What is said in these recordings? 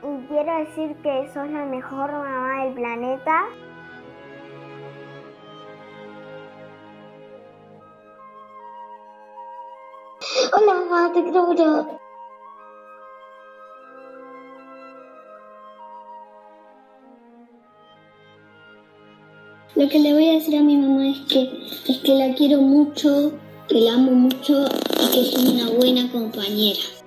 quiero decir que sos la mejor mamá del planeta. Hola mamá, te quiero mucho. Lo que le voy a decir a mi mamá es que, es que la quiero mucho, que la amo mucho y que es una buena compañera.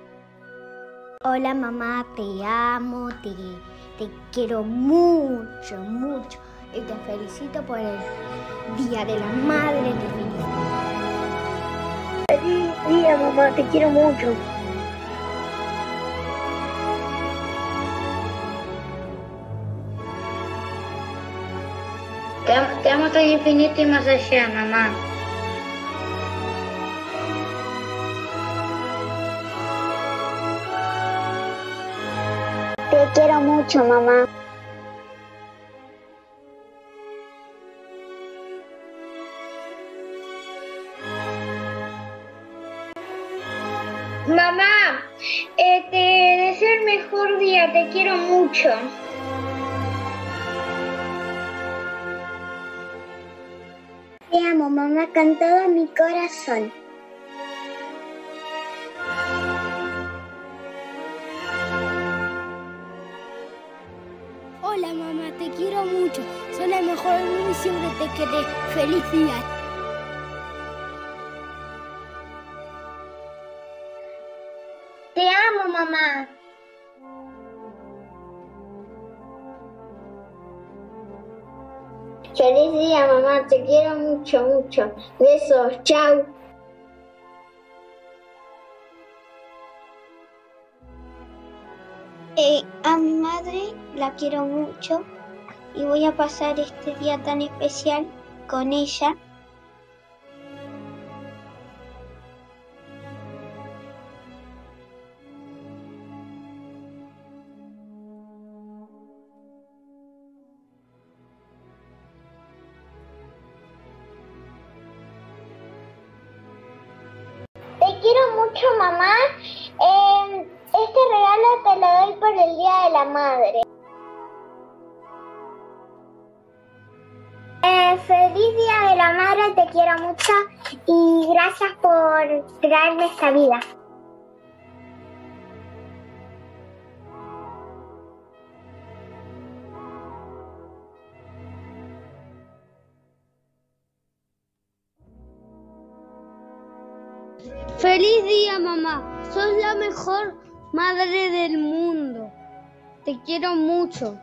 Hola mamá, te amo, te, te quiero mucho, mucho. Y te felicito por el Día de la Madre. Te felicito. Feliz día mamá, te quiero mucho. Te amo, te amo tan infinito y más allá, mamá. Te quiero mucho, mamá. Mamá, eh, te deseo el mejor día, te quiero mucho. Te amo, mamá, con todo mi corazón. Quiero mucho. Soy la mejor y siempre te queré. Feliz día. Te amo, mamá. Feliz día mamá, te quiero mucho, mucho. Besos, chao. Eh, a mi madre la quiero mucho y voy a pasar este día tan especial con ella. Te quiero mucho mamá. Eh, este regalo te lo doy por el Día de la Madre. Feliz Día de la Madre, te quiero mucho y gracias por traerme esta vida. Feliz día mamá. Sos la mejor madre del mundo. Te quiero mucho.